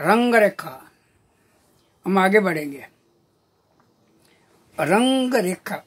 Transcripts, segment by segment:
रंग रेखा हम आगे बढ़ेंगे। रंग रेखा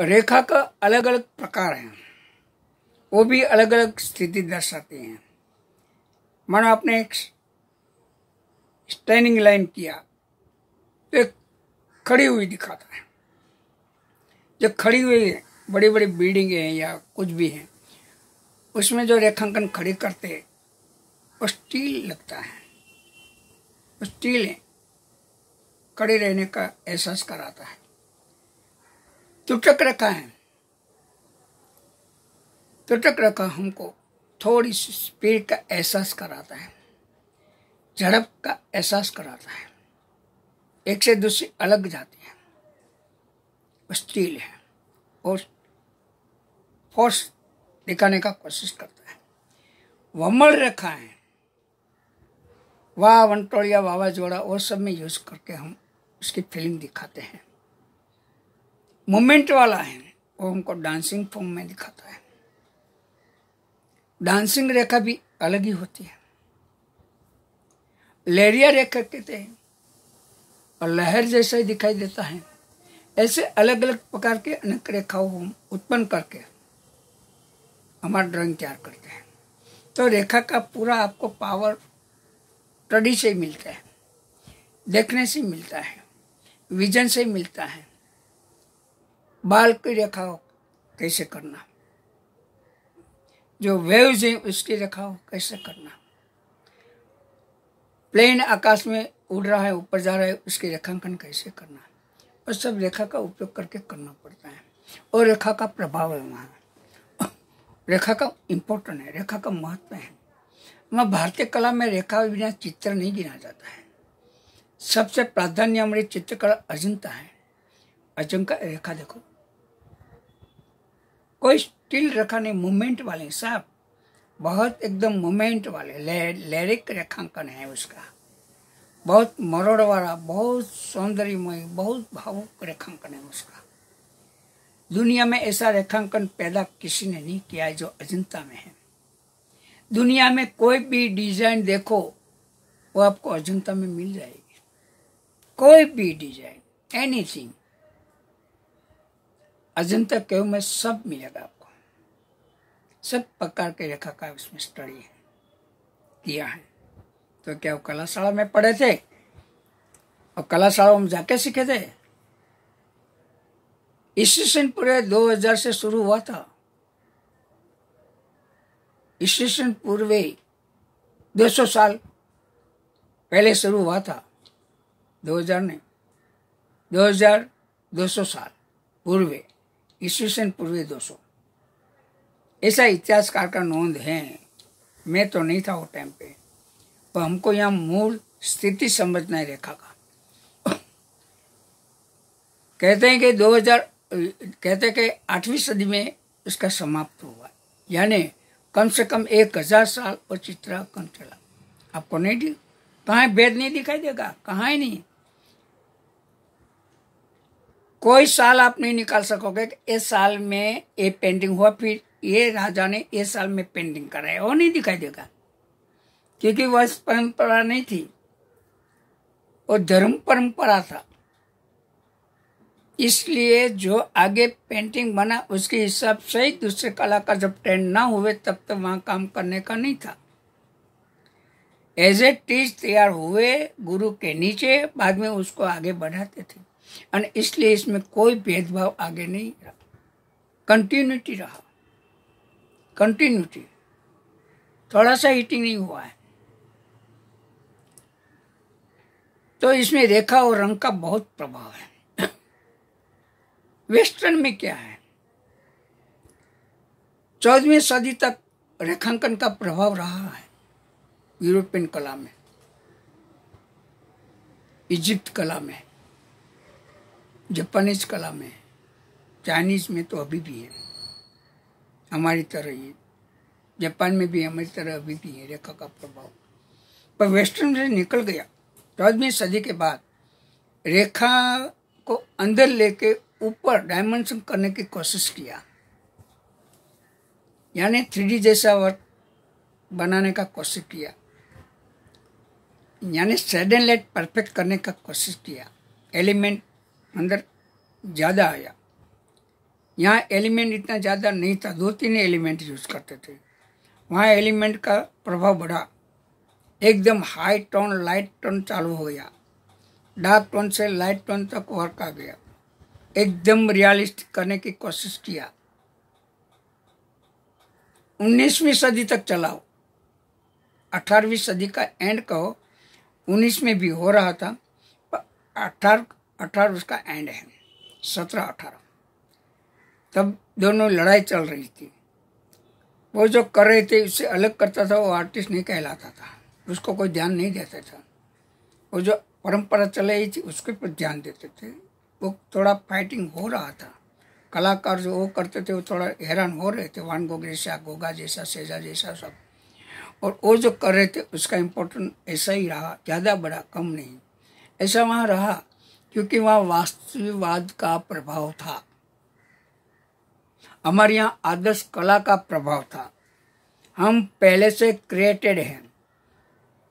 रेखा का अलग अलग प्रकार है। वो भी अलग अलग स्थिति दर्शाते हैं। मानो आपने एक स्टैंडिंग लाइन किया। तो एक खड़ी हुई दिखाता है। जो खड़ी हुई है बड़ी बड़ी बिल्डिंग है या कुछ भी है, उसमें जो रेखांकन खड़ी करते हैं स्टील लगता है। स्टील खड़े रहने का एहसास कराता है। तुटक रखा है। तुटक रखा हमको थोड़ी सी स्पीड का एहसास कराता है। झड़प का एहसास कराता है। एक से दूसरी अलग जाती है। स्टील है। और फोर्स दिखाने का कोशिश करता है। वमल रेखा है। वाह वनटोड़िया वावाजोड़ा वो सब में यूज़ करके हम उसकी फीलिंग दिखाते हैं। मोमेंट वाला है, वो हमको डांसिंग फॉर्म में दिखाता है। डांसिंग रेखा भी अलग ही होती है। लहरिया रेखा कहते हैं, और लहर जैसा ही दिखाई देता है। ऐसे अलग अलग प्रकार के अनेक रेखाओं हम उत्पन्न करके हमारा ड्राइंग तैयार करते हैं। तो रेखा का पूरा आपको पावर स्टडी से मिलता है, देखने से मिलता है, विजन से मिलता है। बाल की रेखा कैसे करना? जो वेव्स है, उसकी रेखा कैसे करना? प्लेन आकाश में उड़ रहा है, ऊपर जा रहा है, उसके रेखांकन कैसे करना? और सब रेखा का उपयोग करके करना पड़ता है। और रेखा का प्रभाव है वहाँ। रेखा का इम्पोर्टेंट है, रेखा का महत्व है। वहाँ भारतीय कला में रेखा बिना चित्र नहीं गिना जाता है। सबसे प्राधान्य हमारी चित्रकला अजंता है। अजंता रेखा देखो। कोई स्टिल रेखा नहीं मूवमेंट वाले सब बहुत एकदम मूवमेंट वाले लैरिक रेखांकन है उसका। बहुत मरोड़ वाला बहुत सौंदर्यमय, बहुत भावुक रेखांकन है उसका। दुनिया में ऐसा रेखांकन पैदा किसी ने नहीं किया है जो अजंता में है। दुनिया में कोई भी डिज़ाइन देखो, वो आपको अजंता में मिल जाएगी। कोई भी डिज़ाइन एनीथिंग अजंता केव में सब मिलेगा आपको। सब प्रकार के रेखा का उसमें स्टडी है, किया है। तो क्या वो कलाशाला में पढ़े थे? और कलाशाला में जाके सीखे थे? ईस्वी पूरे 2000 से शुरू हुआ था। ईस्वी पूर्वे 200 साल पहले शुरू हुआ था 2000 नहीं 2000 200 साल पूर्वे पूर्वे 200 ऐसा इतिहासकार का नोंद है। मैं तो नहीं था वो टाइम पे, पर हमको यहाँ मूल स्थिति समझना है रेखा का। कहते हैं कि 2000 कहते हैं कि आठवीं सदी में इसका समाप्त हुआ। यानी कम से कम एक हज़ार साल और चित्रांकन चला। आपको नहीं दी कहाँ भेद नहीं दिखाई देगा। कहा ही नहीं? कोई साल आप नहीं निकाल सकोगे कि इस साल में ये पेंटिंग हुआ, फिर ये राजा ने इस साल में पेंटिंग कराया वो नहीं दिखाई देगा। क्योंकि वह परंपरा नहीं थी। वो धर्म परंपरा था। इसलिए जो आगे पेंटिंग बना, उसके हिसाब से ही दूसरे कलाकार जब ट्रेंड ना हुए, तब तक तो वहाँ काम करने का नहीं था। एज ए टीच तैयार हुए, गुरु के नीचे, बाद में उसको आगे बढ़ाते थे। और इसलिए इसमें कोई भेदभाव आगे नहीं रहा। कंटिन्यूटी रहा। कंटिन्यूटी थोड़ा सा हीटिंग नहीं हुआ है। तो इसमें रेखा और रंग का बहुत प्रभाव है। वेस्टर्न में क्या है? चौदहवीं सदी तक रेखांकन का प्रभाव रहा है यूरोपियन कला में इजिप्ट कला में, जापानीज कला में, चाइनीज़ में तो अभी भी है। हमारी तरह ही, जापान में भी हमारी तरह अभी भी है रेखा का प्रभाव। पर वेस्टर्न से निकल गया। चौदहवीं सदी के बाद रेखा को अंदर लेके ऊपर डायमेंशन करने की कोशिश किया। यानी थ्री जैसा वर्क बनाने का कोशिश किया। यानी सेड एंड लेट परफेक्ट करने का कोशिश किया। एलिमेंट अंदर ज़्यादा आया। यहाँ एलिमेंट इतना ज़्यादा नहीं था। दो तीन एलिमेंट यूज़ करते थे। वहाँ एलिमेंट का प्रभाव बढ़ा। एकदम हाई टोन लाइट टोन चालू हो गया। डार्क टोन से लाइट टोन तक वर्क आ गया। एकदम रियलिस्टिक करने की कोशिश किया। उन्नीसवीं सदी तक चलाओ। अठारहवीं सदी का एंड कहो। उन्नीस में भी हो रहा था, पर अठारह अठारह उसका एंड है, सत्रह, अठारह। तब दोनों लड़ाई चल रही थी। वो जो कर रहे थे, उससे अलग करता था, वो आर्टिस्ट नहीं कहलाता था। उसको कोई ध्यान नहीं देता था। वो जो परंपरा चल रही थी, उसके पर ध्यान देते थे। वो थोड़ा फाइटिंग हो रहा था। कलाकार जो वो करते थे, वो थोड़ा हैरान हो रहे थे वान गोग जैसा गोगा जैसा सेजा जैसा सब। और वो जो कर रहे थे, उसका इम्पोर्टेंट ऐसा ही रहा, ज़्यादा बड़ा, कम नहीं। ऐसा वहाँ रहा, क्योंकि वहाँ वास्तविकवाद का प्रभाव था। हमारे यहाँ आदर्श कला का प्रभाव था। हम पहले से क्रिएटेड हैं।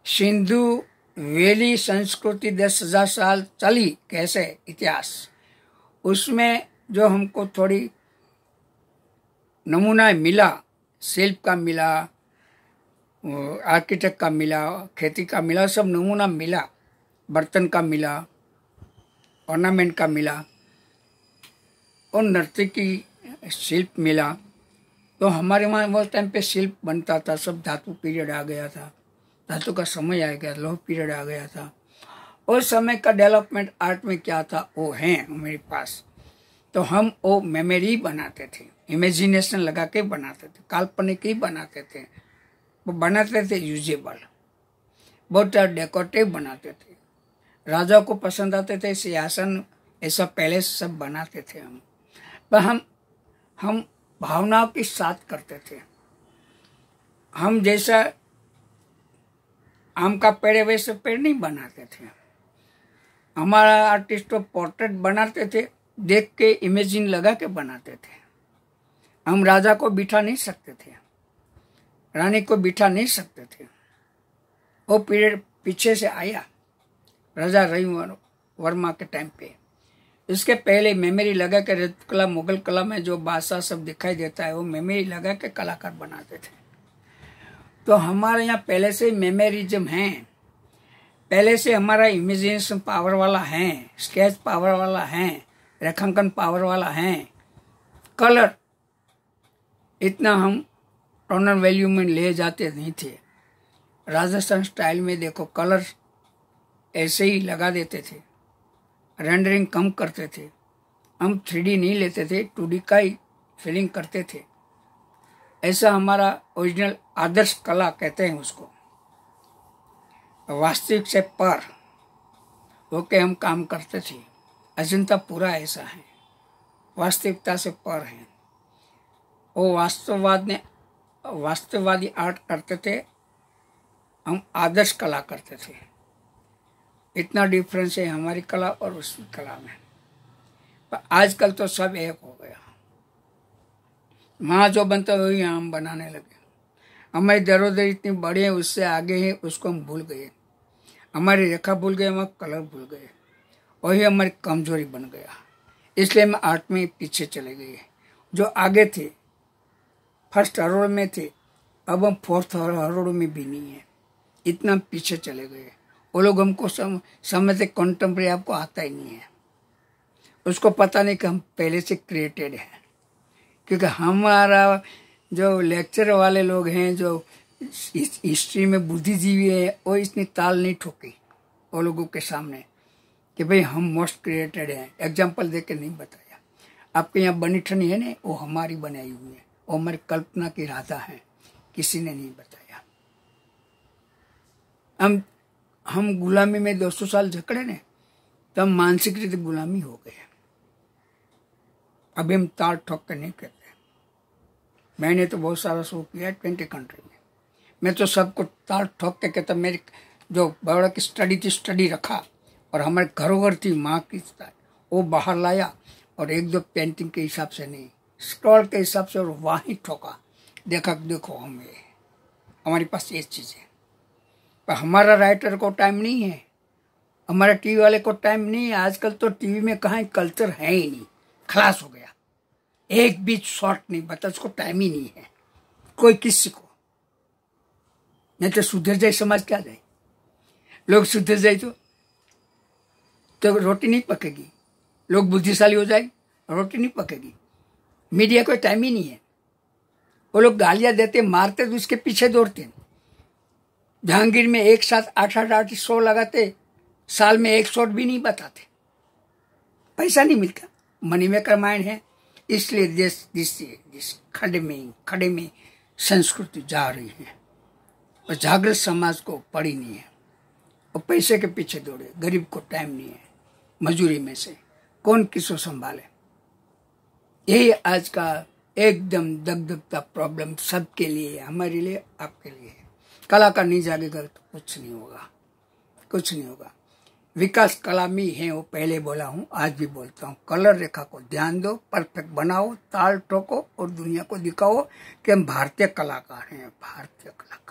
सिंधु वेली संस्कृति दस हज़ार साल चली, कैसे? इतिहास। उसमें जो हमको थोड़ी नमूना मिला, शिल्प का मिला आर्किटेक्ट का मिला, खेती का मिला, सब नमूना मिला, बर्तन का मिला ऑर्नामेंट का मिला, और नृत्य की शिल्प मिला। तो हमारे वहाँ वो टाइम पे शिल्प बनता था, सब धातु पीरियड आ गया था। धातु का समय आ गया लोह पीरियड आ गया था। उस समय का डेवलपमेंट आर्ट में क्या था, वो है मेरे पास। तो हम वो मेमोरी बनाते थे इमेजिनेशन लगा के बनाते थे, काल्पनिक ही बनाते थे। वो बनाते थे यूजेबल बहुत डेकोरेटिव बनाते थे। राजा को पसंद आते थे सिंहासन ऐसा पहले सब बनाते थे हम। पर हम हम भावनाओं के साथ करते थे। हम जैसा आम का पेड़ वैसे पेड़ नहीं बनाते थे। हमारा आर्टिस्ट तो पोर्ट्रेट बनाते थे, देख के इमेजिन लगा के बनाते थे। हम राजा को बिठा नहीं सकते थे। रानी को बिठा नहीं सकते थे। वो पीरियड पीछे से आया, राजा रही वर्मा के टाइम पे। इसके पहले मेमोरी लगा के रथ कला, मुगल कला में जो बादशाह सब दिखाई देता है, वो मेमोरी लगा के कलाकार बनाते थे। तो हमारे यहाँ पहले से मेमोरिज्म है। पहले से हमारा इमेजिनेशन पावर वाला है स्केच पावर वाला है, रेखांकन पावर वाला है। कलर इतना हम टोनल वैल्यू में ले जाते नहीं थे। राजस्थान स्टाइल में देखो कलर ऐसे ही लगा देते थे। रेंडरिंग कम करते थे। हम थ्री नहीं लेते थे टू का ही फिलिंग करते थे। ऐसा हमारा ओरिजिनल आदर्श कला कहते हैं उसको। वास्तविक से पर होके हम काम करते थे। अजंता पूरा ऐसा है। वास्तविकता से पर है। वो वास्तववाद ने, वास्तववादी आर्ट करते थे। हम आदर्श कला करते थे। इतना डिफरेंस है हमारी कला और उसकी कला में। पर आजकल तो सब एक हो गया। वहाँ जो बनता है वही हम बनाने लगे। हमारी दरोदर इतनी बड़ी है उससे आगे है उसको हम भूल गए। हमारी रेखा भूल गए हम कलर भूल गए। वही हमारी कमज़ोरी बन गया। इसलिए हम आर्ट में पीछे चले गए। जो आगे थे फ़र्स्ट हरोड़ में थे अब हम फोर्थ हरोड़ में भी नहीं है। इतना पीछे चले गए। वो लोग हमको सम, समझते कॉन्टेम्प्रेरी आपको आता ही नहीं है। उसको पता नहीं कि हम पहले से क्रिएटेड हैं। क्योंकि हमारा जो लेक्चर वाले लोग हैं, जो हिस्ट्री में बुद्धिजीवी है, वो इतनी ताल नहीं ठोकी वो लोगों के सामने कि भाई हम मोस्ट क्रिएटेड हैं। एग्ज़ाम्पल दे के नहीं बताया। आपके यहाँ बनी ठनी है ना वो हमारी बनाई हुई है। वो हमारी कल्पना की राधा है। किसी ने नहीं बताया। हम हम गुलामी में 200 साल झकड़े ने तो हम मानसिक रीति गुलामी हो गए अभी हम तार ठोक कर नहीं कहते मैंने तो बहुत सारा शो किया ट्वेंटी कंट्री में। मैं तो सबको ताल ठोक के कहता मेरी जो बड़ा की स्टडी थी, स्टडी रखा और हमारे घरों घर थी, माँ की वो बाहर लाया और एक दो पेंटिंग के हिसाब से नहीं, स्क्रॉल के हिसाब से और वहाँ ठोका। देखा देखो, हम ये, हमारे पास ये चीज़ है। पर हमारा राइटर को टाइम नहीं है। हमारे टीवी वाले को टाइम नहीं है। आजकल तो टीवी में कहाँ कल्चर है ही नहीं। खलास हो गया। एक बीच शॉर्ट नहीं बता उसको टाइम ही नहीं है। कोई किसी को। नहीं तो सुधर जाए समाज क्या जाए? लोग सुधर जाए तो तो रोटी नहीं पकेगी। लोग बुद्धिशाली हो जाए, रोटी नहीं पकेगी। मीडिया को टाइम ही नहीं है। वो लोग गालियाँ देते, मारते तो उसके पीछे दौड़ते जहांगीर में एक साथ आठ आठ आठ सौ लगाते, साल में एक शॉट भी नहीं बताते। पैसा नहीं मिलता। मनी मेकर माइंड है। इसलिए देश जिस जिस खड़े में खड़े में संस्कृति जा रही है। और जागृत समाज को पड़ी नहीं है। और पैसे के पीछे दौड़े, गरीब को टाइम नहीं है मजूरी में से। कौन किसको संभाले? यही आज का एकदम दगदगता प्रॉब्लम सबके लिए, हमारे लिए, आपके लिए कला का नहीं जागेगा तो कुछ नहीं होगा। कुछ नहीं होगा। विकास कला में है, वो पहले बोला हूँ, आज भी बोलता हूँ। कलर रेखा को ध्यान दो, परफेक्ट बनाओ, ताल ठोको और दुनिया को दिखाओ कि हम भारतीय कलाकार हैं, भारतीय कलाकार।